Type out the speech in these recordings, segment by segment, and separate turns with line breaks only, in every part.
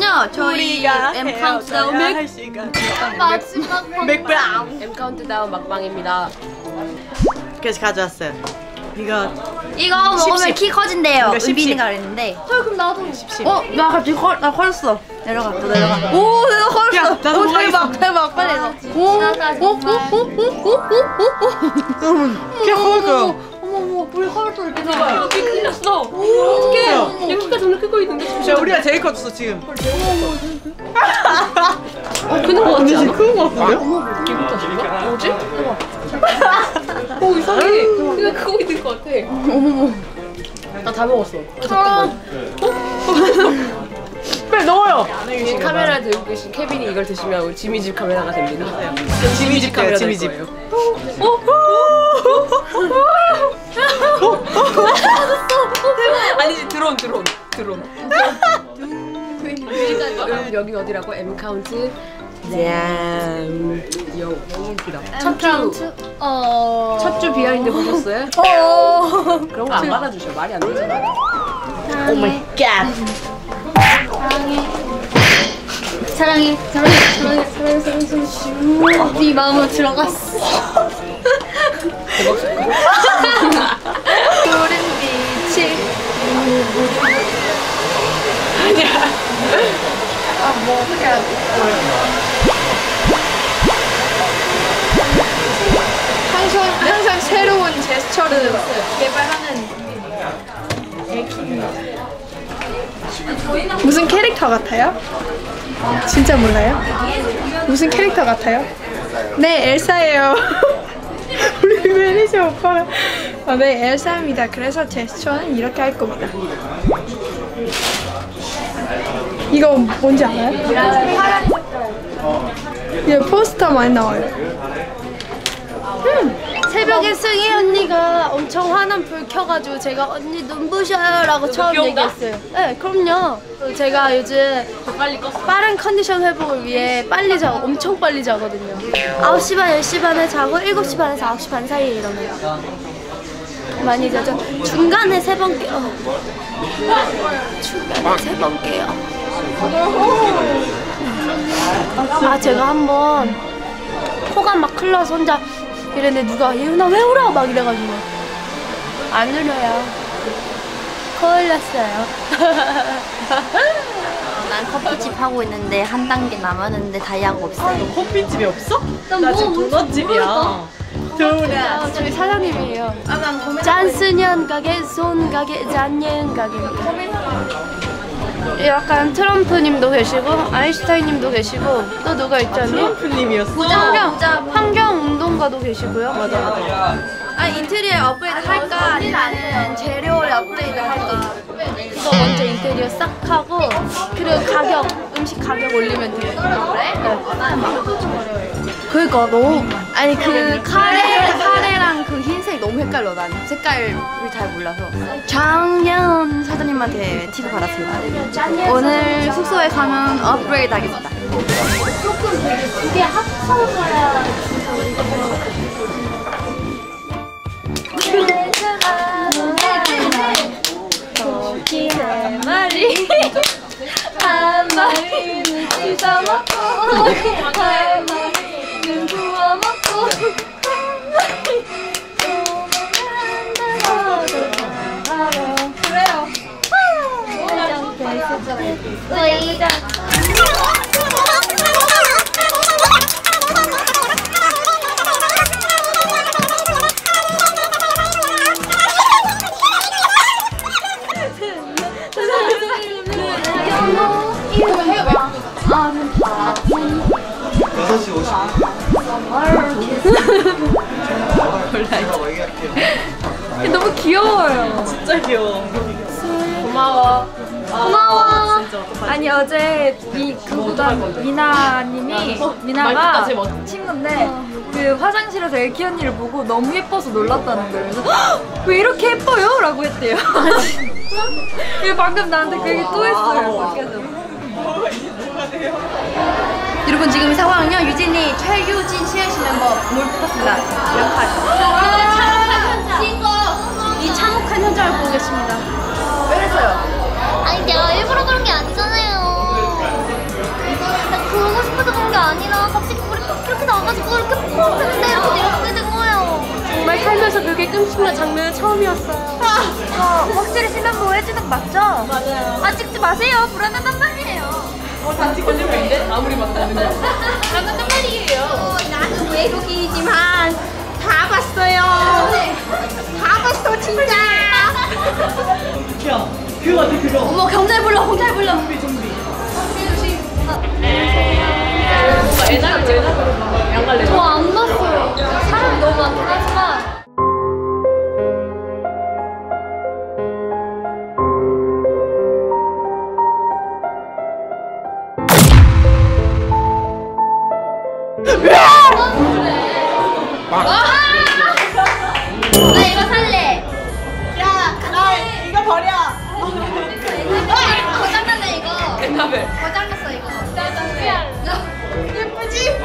오늘은요 저희 엠카운트 다운
맥
마지막
맥브라운
M 카운트다운 막방입니다.
그래서 가져왔어요. 이거
이거 먹으면 키 커진대요. 비비는가 그랬는데.
헐 그럼 나도.
십십.
어? 나 갑자기 커, 나 커졌어. 내려가. 또 내려가. 오 내가 커졌어.
야, 나도
오 대박 대박 빨리 해서. 오오오오오오오오. 여러분 키 커졌어요. 어머 어머 우리 커졌어 이렇게 나봐. 여기 큰일
났어. 크고 있는데
야,
잠시만.
우리가 제일 컸어, 지금.
어, 크는 거 같지 않아?
큰거 같은데요?
기분 탓인가? 뭐지? 오 이상해. 그냥 크고 있는 거 같아. 어머머. 나 다 먹었어. 어, 잠깐만.
빨리 넣어요.
이 카메라를 들고 계신 케빈이 이걸 드시면 우리 지미 집 카메라가 됩니다.
지미 집
카메라 될
집.
거예요. 아 여기 어디라고? M 카운트. 짠. 요 너무 웃기다. 첫주
어.
첫주 비하인드 보셨어요?
어.
그런 거 안 받아주셔 말이 안 되잖아.
oh my god. 사랑해. 사랑해. 사랑해. 사랑해. 사랑해. 사랑해. 사랑해. 네 마음으로 들어갔어. 푸른 빛이
항상 항상 새로운 제스처를 개발하는 무슨 캐릭터 같아요? 진짜 몰라요? 무슨 캐릭터 같아요? 네 엘사예요. 우리 매니저 오빠가 어, 네 엘사입니다. 그래서 제스처는 이렇게 할 겁니다. 이거 뭔지 알아요? 이거 포스터 많이 나와요.
새벽에 승희 언니가 엄청 환한 불 켜가지고 제가 언니 눈부셔요 라고 처음 얘기했어요. 네, 그럼요. 제가 요즘 빠른 컨디션 회복을 위해 빨리 자고 엄청 빨리 자거든요. 9시 반, 10시 반에 자고 7시 반에서 9시 반 사이에 일어나요. 많이 자죠. 중간에 세 번 깨요. 중간에 세 번 깨요. 아 제가 한번 코가 막 흘러서 혼자 이랬는데 누가 예은아 왜 울어? 막 이래가지고. 안 울어요. 코 흘렸어요. 난 커피집 하고 있는데 한 단계 남았는데 다이아가 없어요.
커피집이 없어? 나
뭐,
지금
뭐,
도넛집이야. 도넛.
아, 저희 사장님이에요. 짠스년 가게 손 가게 짠예은 가게입니다 약간 트럼프님도 계시고 아인슈타인님도 계시고 또 누가 있잖니?
트럼프님이었어.
환경 환경 운동가도 계시고요. 맞아 맞아. 아 인테리어 업그레이드 할까 아니면 재료를 업그레이드 할까? 그거 먼저 인테리어 싹 하고 그리고 가격 음식 가격 올리면 돼요. 그래? 네. 그니까 너무 아니 그 카레 카 레랑 그 흰색 너무 헷갈려 난 색깔을 잘 몰라서 작년 사장님한테 팁을 받았습니다. 오늘 숙소에 가면 업그레이드 하겠습니다. 조금 되게 두개 합쳐서야 거기 한 마리 한 마리는 찢어 먹고 한 마리는 구워 먹고 너무 귀여워요.
진짜 귀여워.
고마워.
고마워.
아니 어제 이 그보다 미나님이 미나가
제일 멋-
친구인데 그 화장실에서 엘키 언니를 보고 너무 예뻐서 놀랐다는 거예요. 그래서 "헉, 왜 이렇게 예뻐요? 라고 했대요. 방금 나한테 그 얘기 또 했어요. 밖에서.
여러분 지금 상황은요 유진이 최유진 CLC 멤버 뭘 뽑았습니다 역할 참혹한 현장 이 참혹한 현장을 보고 계십니다 왜 그랬어요?
아니 내가 일부러 그런 게 아니잖아요.
나 그러고 싶어서 그런 게 아니라 갑자기 물이 팍 이렇게 나가지고 이렇게 푹 했는데 이렇게 이렇게 된 거예요.
정말 살면서 그게 끔찍한 장면 처음이었어요.
아, 어, 확실히 신랑 보호해주는 거 맞죠? 맞아요. 아 찍지 마세요. 불안하단 말이에요.
어다 찍어주면 이제 아무리 맞다는데
불안하단 말이에요. 어, 나는 외국이지만 다 봤어요. 아, 네. 다 봤어 진짜.
야, 그거 같아, 그거.
어머 경찰 불러 경찰 불러.
좀비, 좀비.
뭔가 애나가 애나가 양갈래.
저안 봤어요. 사람이 너무 많긴 하지만. 나 이거.
엔나벨.
거장났어 이거. 예쁘지?
어,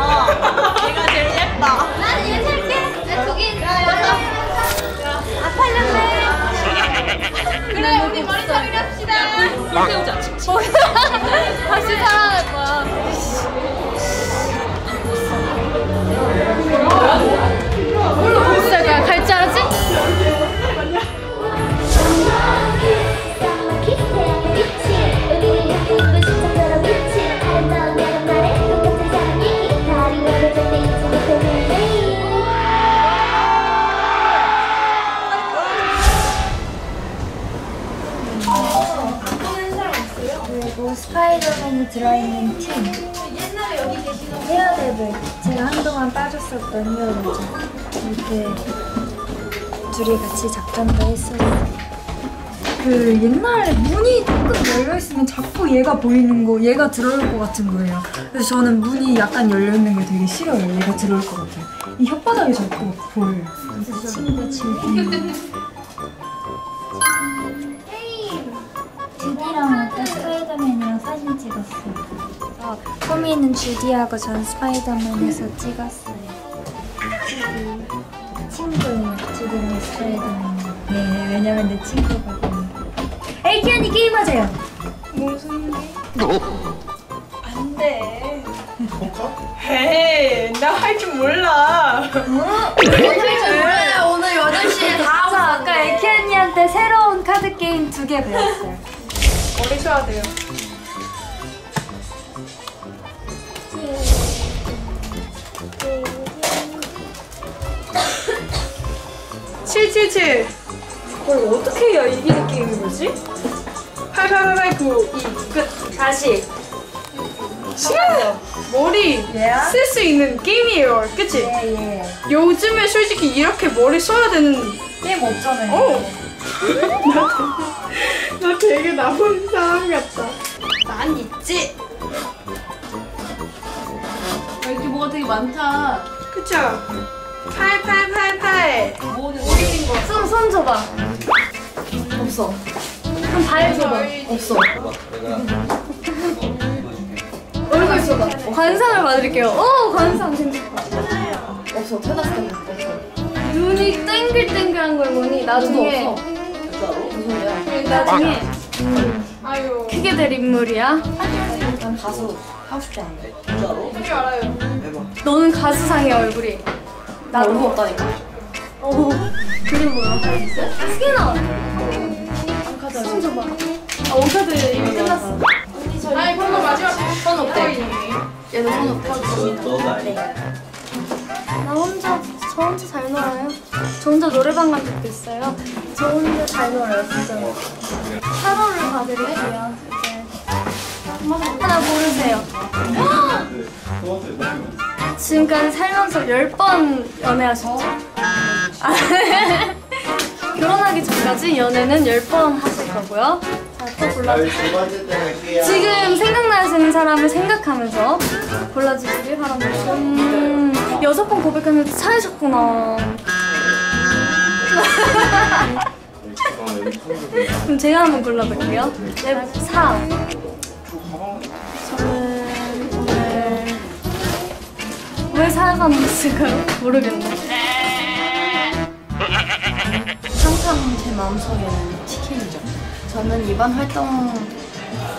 얘가 제일 예뻐.
난얘 살게. 나 저기 맞아. 아 팔렸네. 그래 우리 머리카락이 합시다.
세우자.
다시 살아
들어있는 팀. 헤어랩을 제가 한동안 빠졌었던 히어로죠. 이렇게 둘이 같이 작전도 했었어요 그 옛날에 문이 조금 열려있으면 자꾸 얘가 보이는 거 얘가 들어올 것 같은 거예요. 그래서 저는 문이 약간 열려있는 게 되게 싫어요. 얘가 들어올 것 같아요. 이 혓바닥이 자꾸 보여요. 그래서 친구 사진 찍었어요. 어, 소미는 주디하고 전 스파이더맨에서 찍었어요. 주디 친구예요. 주디랑 스파이더맨. 네, 왜냐면 내 친구거든요. 에이키 언니 게임하세요.
헤이, 나 할 줄 몰라.
몰라요. 오늘 8시에
다저 아까 에이키 언니한테 새로운 카드 게임 두 개 배웠어요.
머리 써야 돼요. 칠칠칠
그걸 어떻게 해야 이기는 게임인 거지?
팔팔팔팔 구이끝
다시.
시간 머리 쓸 수 있는 게임이에요. 그치?
예, 예.
요즘에 솔직히 이렇게 머리 써야 되는
게임 없잖아요.
어. 나 되게 나쁜 사람 같다.
난 있지. 뭐가 되게 많다.
그쵸? 팔팔팔팔.
손, 손 줘봐. 없어. 그럼 발 줘봐. 없어. 얼굴 줘봐. 관상을 봐드릴게요. 오, 관상 생겼다. 없어. 없어. 눈이 땡글땡글한 걸 보니 나중에 나중에
아유.
크게 될 인물이야.
어떻게 알아요?
너는 가수상의 얼굴이. 나 얼굴 없다니까. 어. 그게 뭐야? 스캐너. 카드 손 줘봐. 아, 오카드 이미 끝났어.
아니, 그거 마지막
손 없대. 얘는 손 없대. 나 혼자, 저 혼자 잘 놀아요. 저 혼자 노래방 간 적도 있어요. 저 혼자 잘 놀아요, 진짜. 타로를 봐드릴게요, 이제. 하나 고르세요. 지금까지 살면서 10번 연애하셨죠? 아, 결혼하기 전까지 연애는 10번 하실 거고요. 자, 또 골라주세요. 지금 생각나시는 사람을 생각하면서 골라주시길 바랍니다. 음, 여섯 번 고백했는데 차이셨구나. 그럼 제가 한번 골라볼게요. 네, 4. 저는 오늘 왜 났을까요? 모르겠네.
항상 제 마음속에는 치킨이죠. 저는 이번 활동,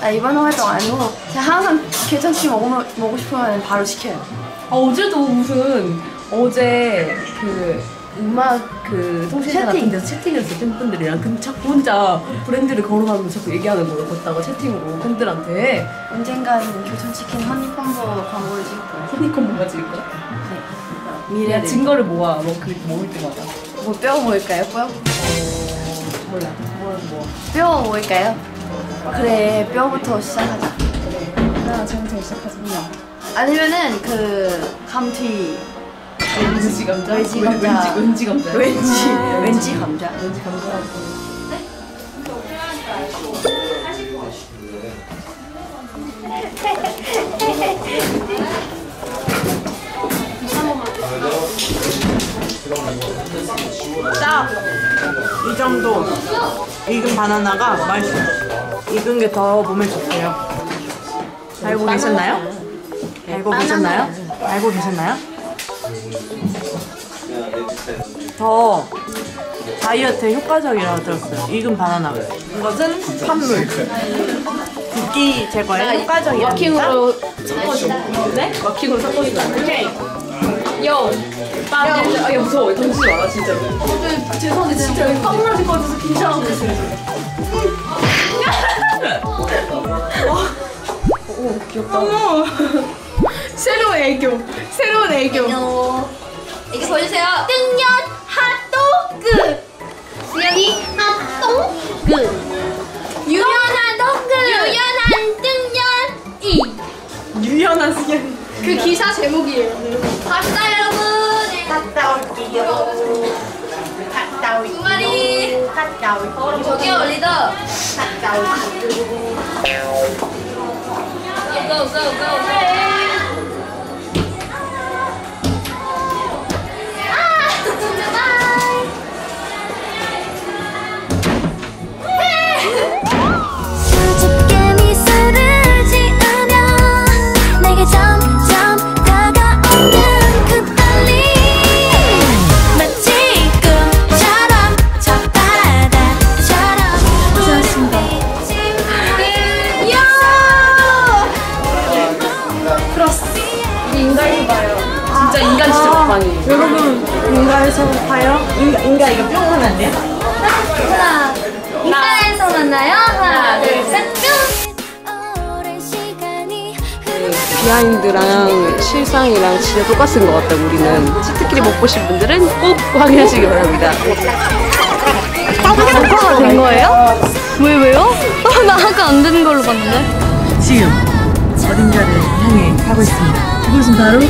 아 이번 활동 아니고 제가 항상 개천치 먹으면 먹고 싶으면 바로 시켜요.
아, 어제도 무슨 어제 그 음악 그 통신사 같은 데서 채팅을 했어 팬분들이랑 근데 자꾸 혼자 브랜드를 걸어가면서 자꾸 얘기하는 거예요 걷다가 채팅으로 팬들한테
언젠가는 교촌치킨 허니콤보 광고를 찍을 거예요.
허니콤 뭐가 지을 것 같아
미래를.
내가 증거를 모아 뭐그 먹을 때마다
뭐뼈 모일까요? 뼈?
몰라 뭐 뭐.
뼈 모일까요? 그래 뼈부터 시작하자.
나 지금부터 시작하자.
아니면은 그 감튀
왠지 감자
왠지
왠-
감자.
왠지 왠지 감자
왠지 왠지 감자.
왠지 감자라고
이 정도 익은 바나나가 맛있어요. 익은 게 더 몸에 좋대요. 알고 계셨나요? 알고 계셨나요? 알고 계셨나요? 더 다이어트에 효과적이라고 들었어요. 익은 바나나. 이것은 판물. 붓기 제거에 효과적이랍니다.
워킹으로 섞어줘 네? 워킹으로 섞어주면 안 돼? 요! 야, 야, 야 무서워 던지지 마라 진짜로 어, 죄송한데 진짜 여기 빵 맞을 것 같아서 긴장하고 있어요 오 귀엽다
새로운 애교. 새로운 애교.
이거 보여주세요. 뜬년 핫도그. 수연이 핫도그. 유연한 동그. 유연한 등년이.
유연한 수경.
그 기사 제목이에요.
갔다 여러분. 갔다 올게요. 갔다 올게요. 두 마리. 갔다 올게요. 저기요 리더. 갔다 올게요. go go go go.
비하인드랑 실상이랑 진짜 똑같은 것 같다 우리는 치트키리 먹보신 분들은 꼭 확인하시기 바랍니다
녹화가 된 거예요? 왜 왜요? 나 아까 안 되는 걸로 봤는데.
지금 어딘가를 향해 가고 있습니다. 그곳은 바로